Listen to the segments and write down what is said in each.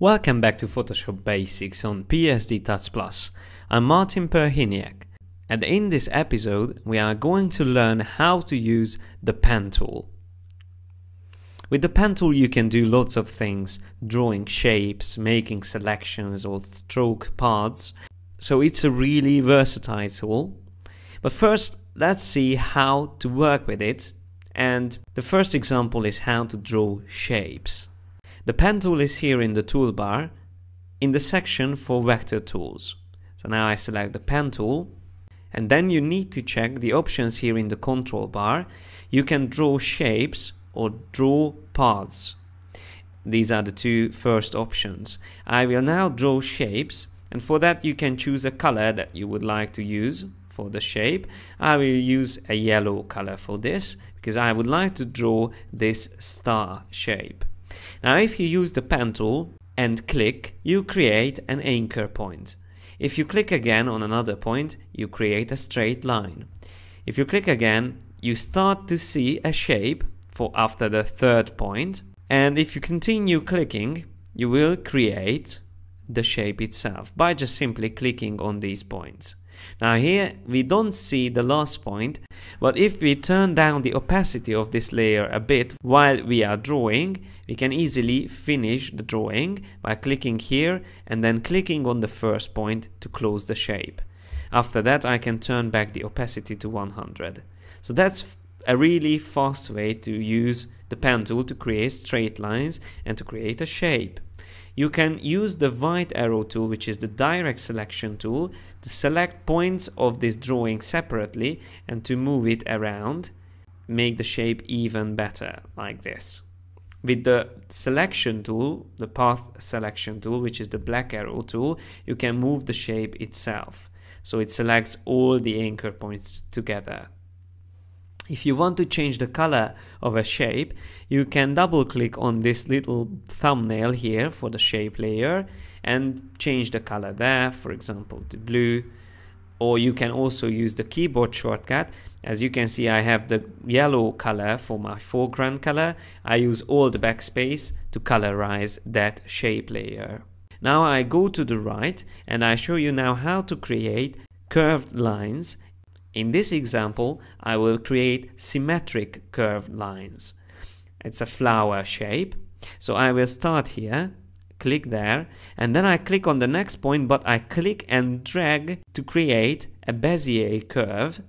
Welcome back to Photoshop Basics on PSD Tuts+. I'm Martin Perhiniak and in this episode we are going to learn how to use the pen tool. With the pen tool you can do lots of things, drawing shapes, making selections or stroke paths, so it's a really versatile tool. But first let's see how to work with it and the first example is how to draw shapes. The pen tool is here in the toolbar in the section for vector tools. So now I select the pen tool and then you need to check the options here in the control bar. You can draw shapes or draw paths. These are the two first options. I will now draw shapes and for that you can choose a color that you would like to use for the shape. I will use a yellow color for this because I would like to draw this star shape. Now if you use the pen tool and click, you create an anchor point. If you click again on another point, you create a straight line. If you click again, you start to see a shape for after the third point. And if you continue clicking, you will create the shape itself by just simply clicking on these points. Now here we don't see the last point, but if we turn down the opacity of this layer a bit while we are drawing, we can easily finish the drawing by clicking here and then clicking on the first point to close the shape. After that I can turn back the opacity to 100. So that's a really fast way to use the pen tool to create straight lines and to create a shape. You can use the white arrow tool, which is the direct selection tool, to select points of this drawing separately and to move it around, make the shape even better, like this. With the selection tool, the path selection tool, which is the black arrow tool, you can move the shape itself. So it selects all the anchor points together. If you want to change the color of a shape, you can double click on this little thumbnail here for the shape layer and change the color there, for example, to blue. Or you can also use the keyboard shortcut. As you can see, I have the yellow color for my foreground color. I use Alt Backspace to colorize that shape layer. Now I go to the right and I show you now how to create curved lines in this example, I will create symmetric curved lines. It's a flower shape. So I will start here, click there, and then I click on the next point, but I click and drag to create a Bezier curve.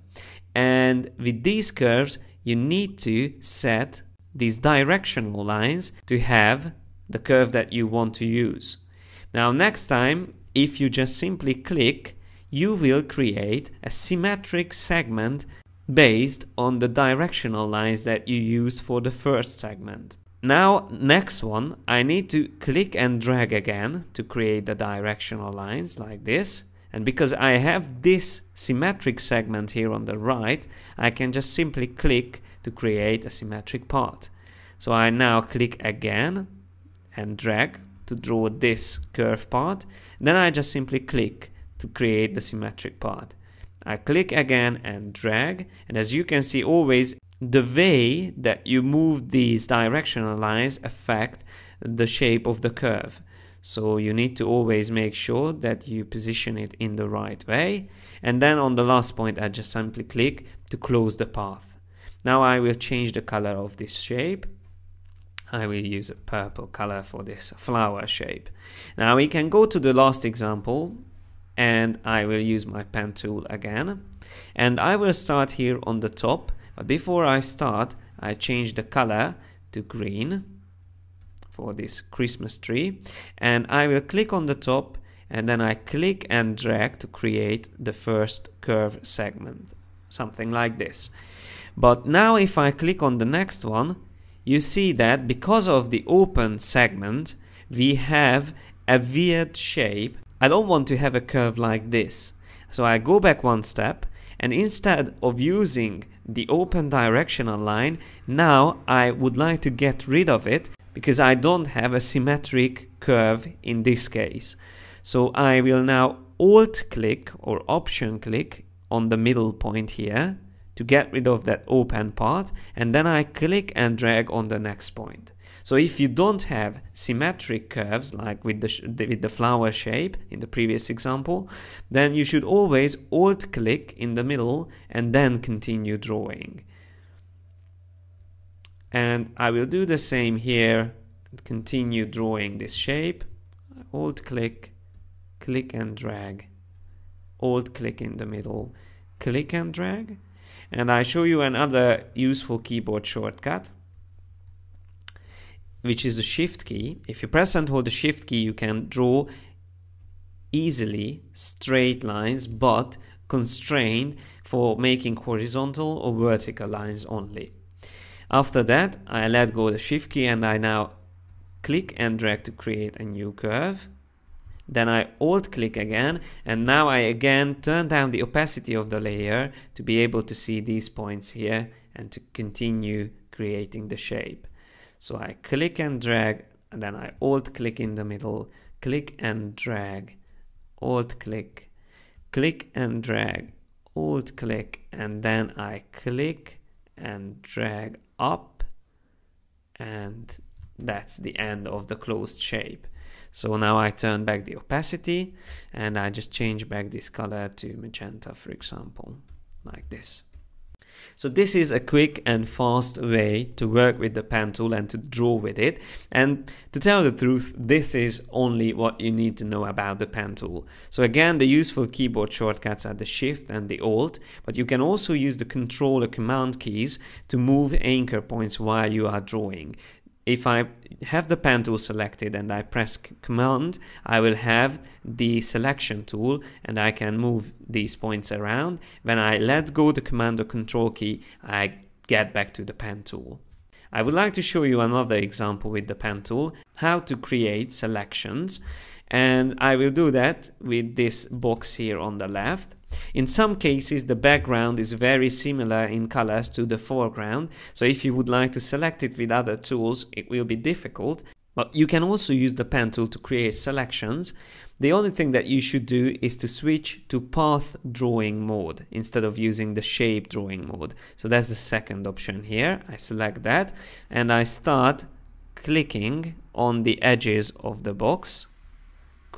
And with these curves, you need to set these directional lines to have the curve that you want to use. Now next time, if you just simply click you will create a symmetric segment based on the directional lines that you use for the first segment. Now, next one, I need to click and drag again to create the directional lines like this. And because I have this symmetric segment here on the right, I can just simply click to create a symmetric part. So I now click again and drag to draw this curve part. Then I just simply click to create the symmetric part. I click again and drag and as you can see always the way that you move these directional lines affect the shape of the curve. So you need to always make sure that you position it in the right way. And then on the last point, I just simply click to close the path. Now I will change the color of this shape. I will use a purple color for this flower shape. Now we can go to the last example and I will use my pen tool again. And I will start here on the top. But before I start I change the color to green for this Christmas tree. And I will click on the top and then I click and drag to create the first curve segment something like this. But now if I click on the next one you see that because of the open segment we have a weird shape I don't want to have a curve like this. So I go back one step and instead of using the open directional line, now I would like to get rid of it because I don't have a symmetric curve in this case. So I will now alt click or option click on the middle point here to get rid of that open part and then I click and drag on the next point. So if you don't have symmetric curves like with the, with the flower shape in the previous example, then you should always alt click in the middle and then continue drawing. And I will do the same here, continue drawing this shape, alt click, click and drag, alt click in the middle, click and drag, and I show you another useful keyboard shortcut which is the shift key. If you press and hold the shift key, you can draw easily straight lines, but constrained for making horizontal or vertical lines only. After that, I let go the shift key and I now click and drag to create a new curve. Then I alt click again and now I again turn down the opacity of the layer to be able to see these points here and to continue creating the shape. So I click and drag and then I alt click in the middle, click and drag, alt click, click and drag, alt click, and then I click and drag up and that's the end of the closed shape. So now I turn back the opacity and I just change back this color to magenta, for example, like this. So this is a quick and fast way to work with the pen tool and to draw with it. And to tell the truth, this is only what you need to know about the pen tool. So again, the useful keyboard shortcuts are the shift and the alt, but you can also use the control or command keys to move anchor points while you are drawing if I have the pen tool selected and I press command, I will have the selection tool and I can move these points around. When I let go the command or control key, I get back to the pen tool. I would like to show you another example with the pen tool, how to create selections. And I will do that with this box here on the left. In some cases, the background is very similar in colors to the foreground, so if you would like to select it with other tools, it will be difficult. But you can also use the pen tool to create selections. The only thing that you should do is to switch to path drawing mode instead of using the shape drawing mode. So that's the second option here. I select that and I start clicking on the edges of the box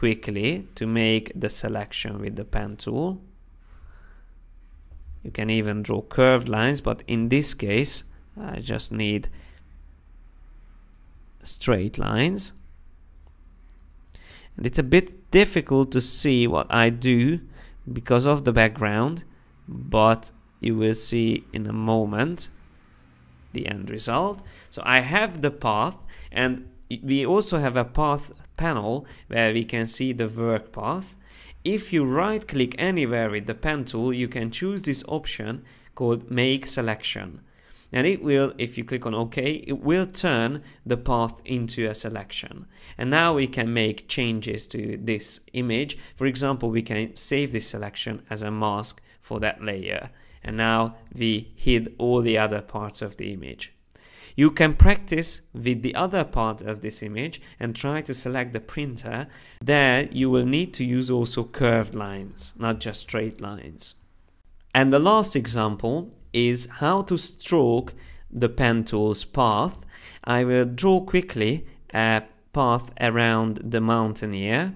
quickly to make the selection with the pen tool. You can even draw curved lines, but in this case, I just need straight lines. And it's a bit difficult to see what I do because of the background, but you will see in a moment the end result. So I have the path and we also have a path panel where we can see the work path if you right click anywhere with the pen tool, you can choose this option called make selection. And it will, if you click on OK, it will turn the path into a selection. And now we can make changes to this image. For example, we can save this selection as a mask for that layer. And now we hid all the other parts of the image. You can practice with the other part of this image and try to select the printer. There you will need to use also curved lines, not just straight lines. And the last example is how to stroke the pen tool's path. I will draw quickly a path around the mountain here.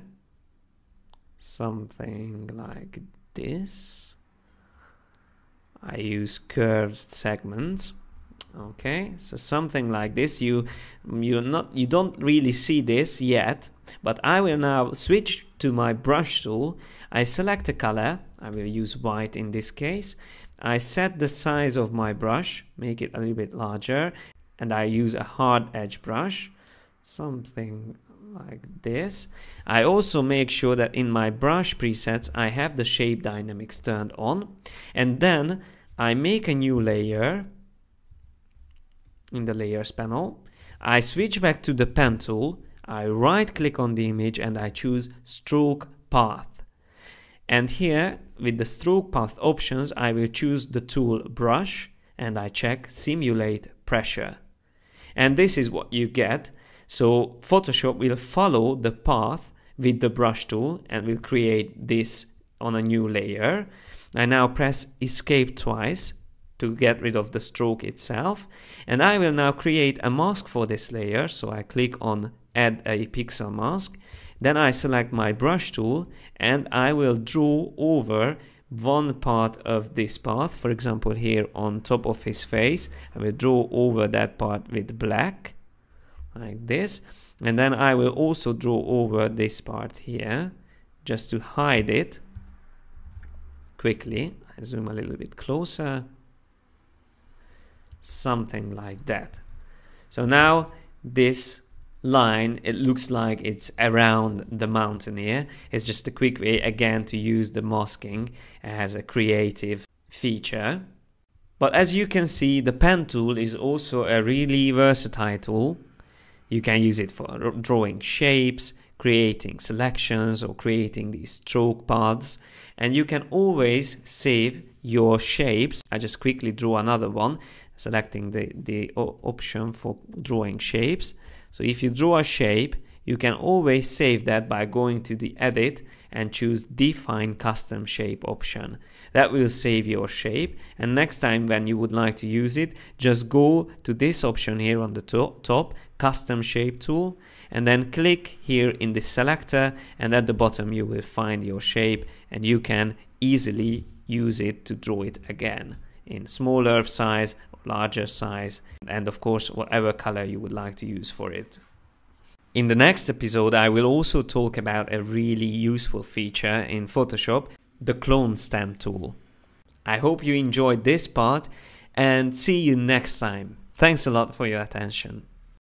Something like this. I use curved segments okay so something like this. You you not you don't really see this yet but I will now switch to my brush tool. I select a color. I will use white in this case. I set the size of my brush make it a little bit larger and I use a hard edge brush something like this. I also make sure that in my brush presets I have the shape dynamics turned on. And then I make a new layer in the layers panel. I switch back to the pen tool, I right click on the image and I choose stroke path. And here with the stroke path options, I will choose the tool brush and I check simulate pressure. And this is what you get. So Photoshop will follow the path with the brush tool and will create this on a new layer. I now press escape twice to get rid of the stroke itself. And I will now create a mask for this layer. So I click on add a pixel mask. Then I select my brush tool and I will draw over one part of this path. For example, here on top of his face, I will draw over that part with black like this. And then I will also draw over this part here just to hide it quickly. I zoom a little bit closer something like that. So now this line, it looks like it's around the mountain here. It's just a quick way again to use the masking as a creative feature. But as you can see, the pen tool is also a really versatile tool. You can use it for drawing shapes, creating selections or creating these stroke paths. And you can always save your shapes. I just quickly draw another one selecting the, the option for drawing shapes. So if you draw a shape, you can always save that by going to the edit and choose define custom shape option. That will save your shape and next time when you would like to use it, just go to this option here on the to top, custom shape tool and then click here in the selector and at the bottom you will find your shape and you can easily use it to draw it again in smaller size larger size, and of course, whatever color you would like to use for it. In the next episode, I will also talk about a really useful feature in Photoshop, the clone stamp tool. I hope you enjoyed this part and see you next time. Thanks a lot for your attention.